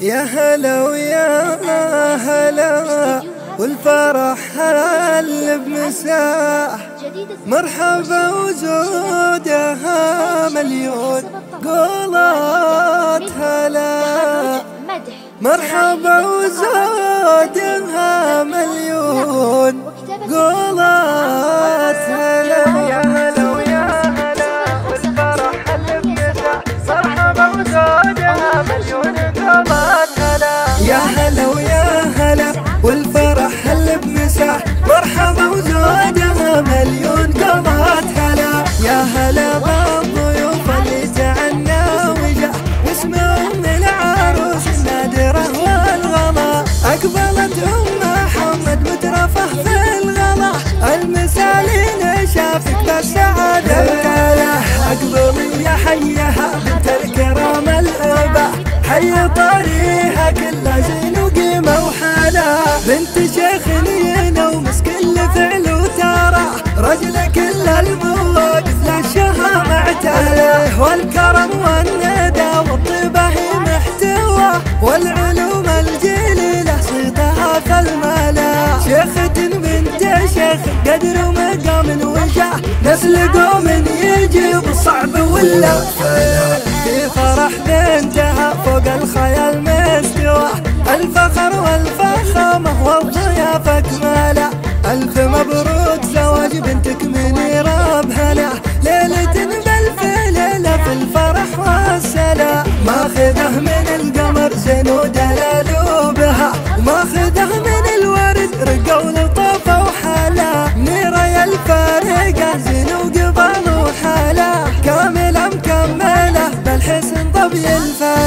يا هلا ويا هلا والفرح هل بمساح مرحبا وزودها مليون قولات هلا. مرحبا وزودها مليون قولات هلا. شافك بالسعاده له اقبل يا حيها بنت الكرام الاباء حي طريها كلها زين وقيمة وحالة. بنت شيخ نينا ومسك الفعل وترى رجل كل المواقف للشها معتاله والكرم والندى نسل قوم يجيب الصعب ولا في فرح بنتها فوق الخيال مستوى. الفخر والفخامة والضيافة كمالة ألف مبروك زواج بنتك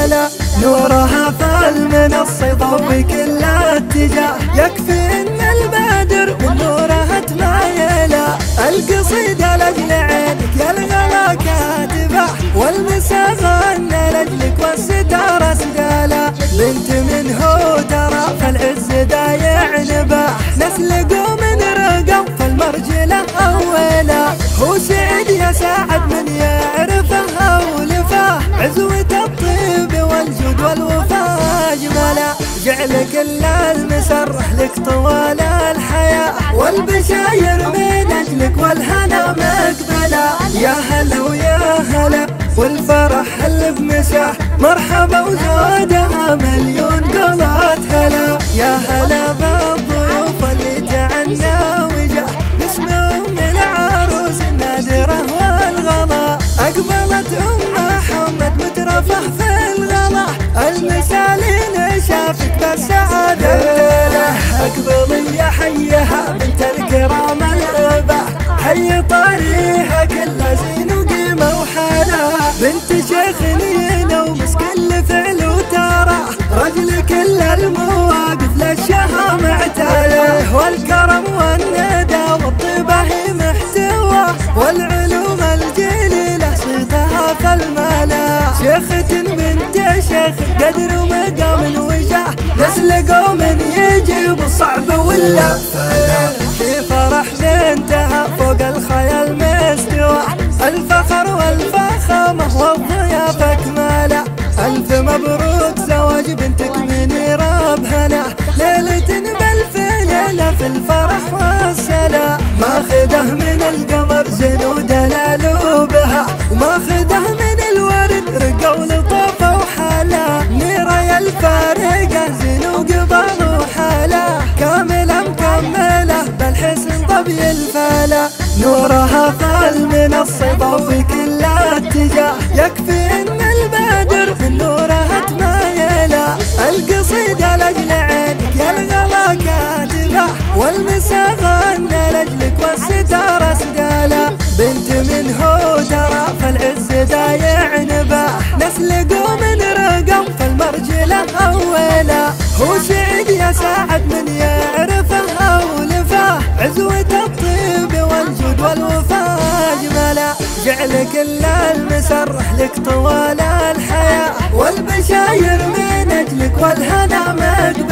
الفلا نورها فال من الصيد بكل اتجاه؟ يكفي إن البدر من نورها تمايلا القصيدة لأجل عينك يا الغلا كاتبة والمسا غنى لأجلك والستارة سدالة بنت من هو ترى فالعز دايع نباح نسل قوم رقم فالمرجلة أولا. هو سعد يا سعد من يعرفه جعل كل المسرح لك طوال الحياة. والبشاير من أجلك والهنا مقبلا يا هلا ويا هلا والفرح هل بمساح. مرحبا وزودها مليون قلات هلا. يا هلا بالضيوف اللي تعنى وجاه باسم ام العروس النادرة والغلا. أقبلت أم محمد مترفه في الغلا. المثالين شافك بالسعاده له أقبل يا حيها بنت الكرام الاباء حي طريها كلها زين وقيمه وحالة. بنت شيخ نينا ومسك الفعل وترى. رجل كل المواقف للشها معتاله والكرم والندى والطيبه هي محتوى. والعلوم الجليلة صيتها الملا شيخة بنت شيخ قدر ومقام الصعب ولا في فرح بنتها فوق الخيال مستوى. الفخر والفخامة والضيافة كمالة ألف مبروك زواج بنتك منيرة بهنا ليلة بألف ليلة في الفرح والسلام. ماخذة من القمر زين ودلال بها وماخذة من الورد رقة نورها فال من الصبا في كل اتجاه. يكفي إن البدر من نورها تمايلا القصيدة لأجل عينك يا الغلا كاتبة. والمسا غنى لأجلك والستارة سدالة بنت من هو فالعز دايع نباح نسل قوم رقم فالمرجلة أولا. هو سعد يا سعد من يعرفه جعل كل المسرح لك طوال الحياة والبشاير من أجلك والهنا مقبلا